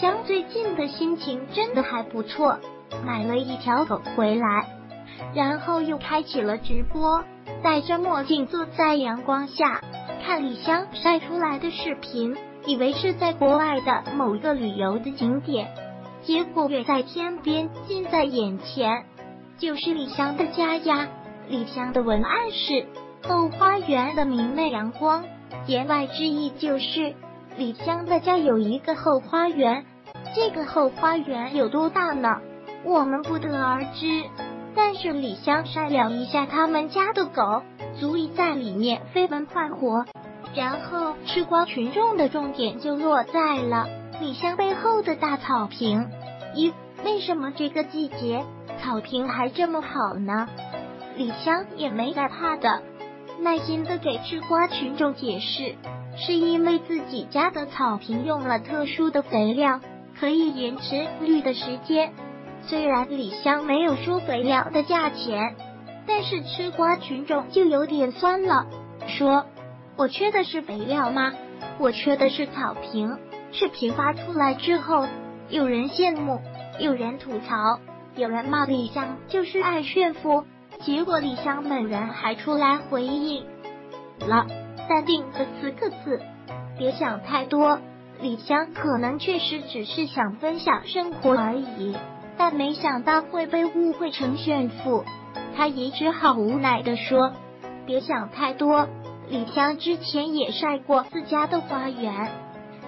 香最近的心情真的还不错，买了一条狗回来，然后又开启了直播，戴着墨镜坐在阳光下看李湘晒出来的视频，以为是在国外的某个旅游的景点，结果远在天边，近在眼前，就是李湘的家呀。李湘的文案是后花园的明媚阳光，言外之意就是李湘的家有一个后花园。这个后花园有多大呢？我们不得而知。但是李湘晒了一下他们家的狗，足以在里面飞奔快活。然后吃瓜群众的重点就落在了李湘背后的大草坪。一，为什么这个季节草坪还这么好呢？李湘也没害怕的，耐心的给吃瓜群众解释，是因为自己家的草坪用了特殊的肥料，可以延迟绿的时间。虽然李湘没有说肥料的价钱，但是吃瓜群众就有点酸了，说：“我缺的是肥料吗？我缺的是草坪。”视频发出来之后，有人羡慕，有人吐槽，有人骂李湘就是爱炫富。结果李湘本人还出来回应了，淡定的四个字：别想太多。李湘可能确实只是想分享生活而已，但没想到会被误会成炫富。他也只好无奈的说：别想太多。李湘之前也晒过自家的花园，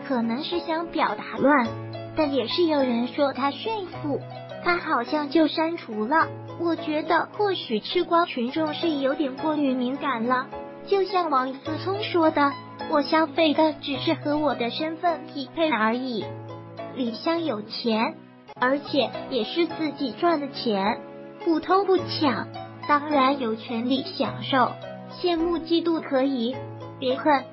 可能是想表达乱，但也是有人说他炫富，他好像就删除了。我觉得或许吃瓜群众是有点过于敏感了，就像王思聪说的：“我消费的只是和我的身份匹配而已。”李湘有钱，而且也是自己赚的钱，不偷不抢，当然有权利享受。羡慕嫉妒可以，别恨。